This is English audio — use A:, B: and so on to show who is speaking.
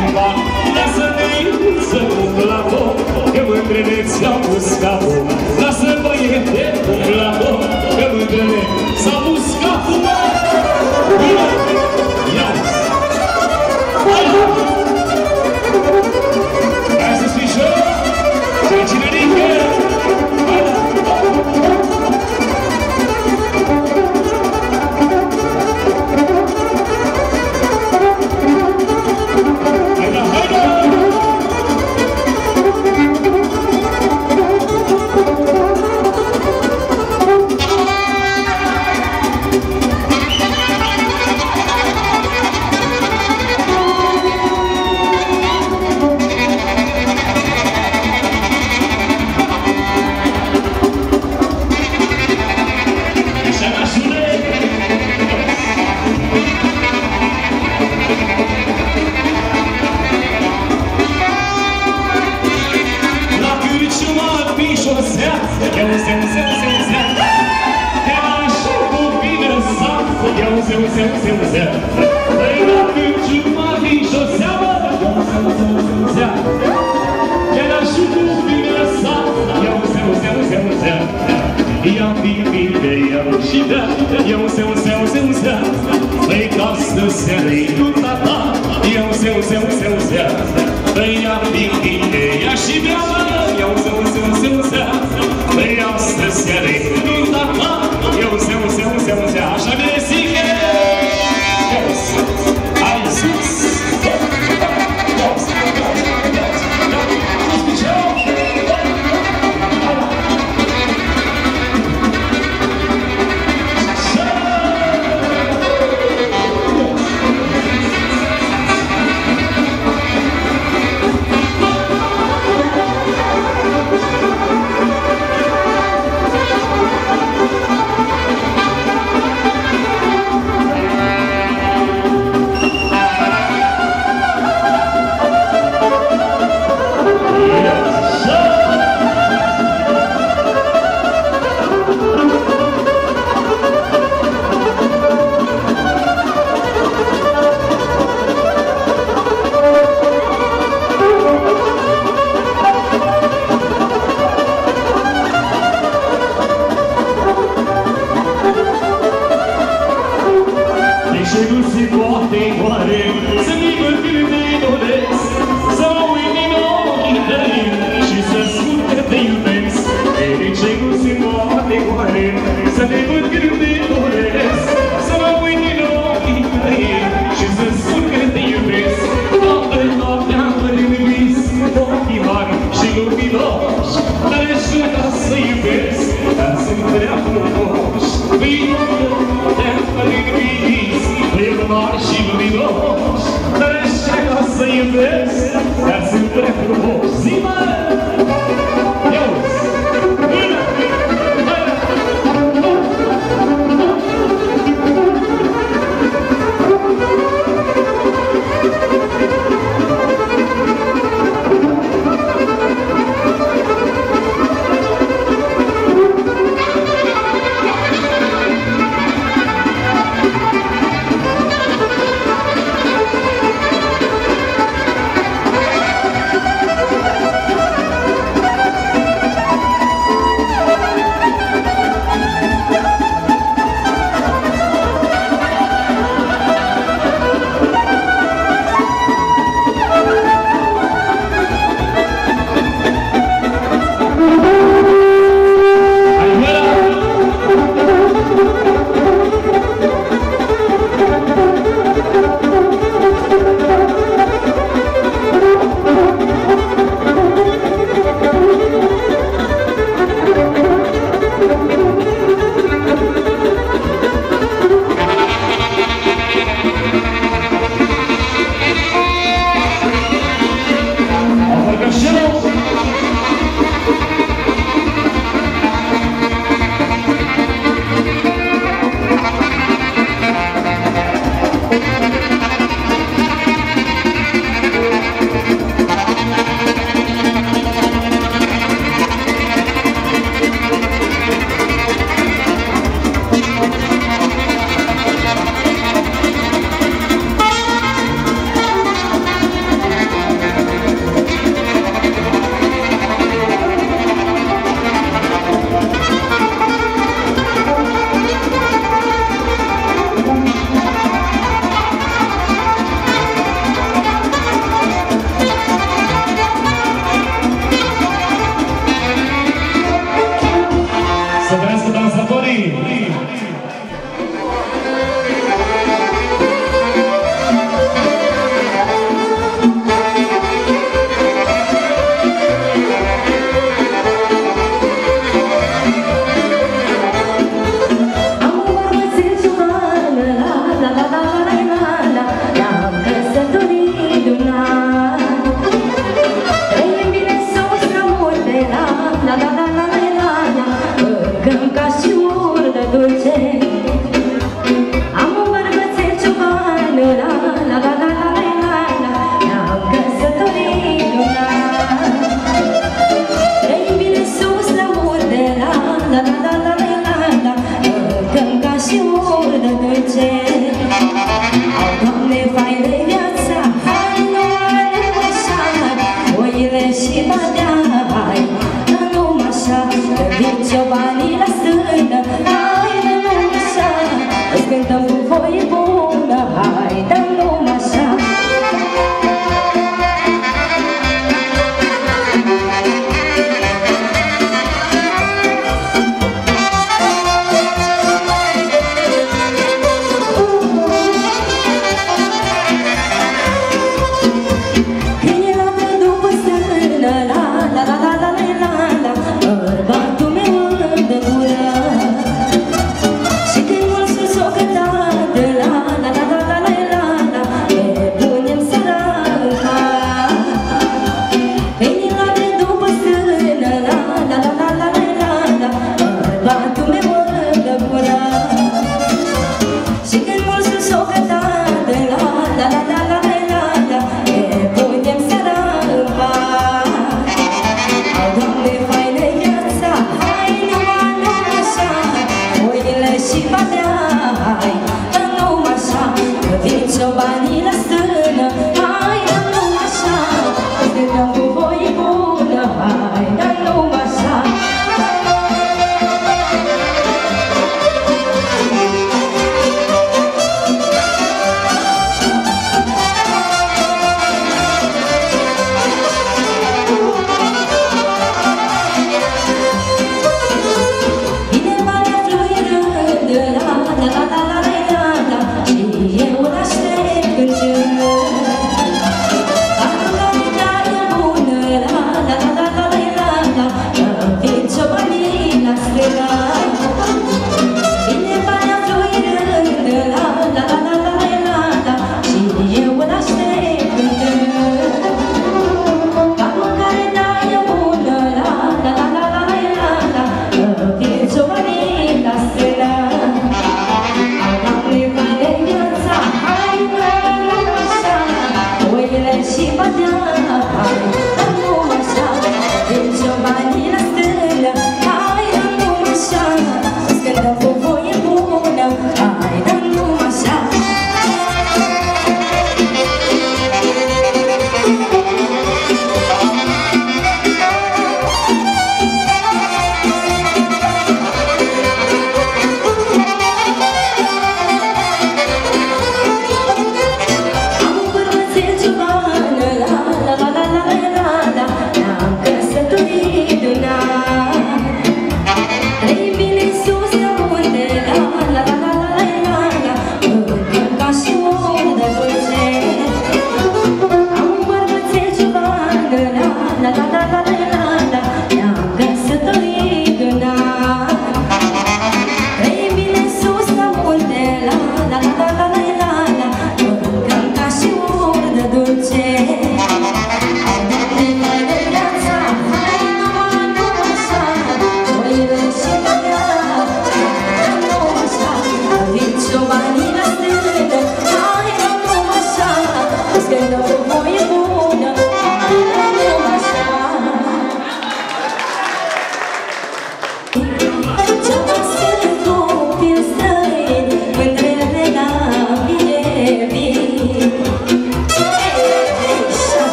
A: Thank you. Sleeveless, that's incredible. Zima!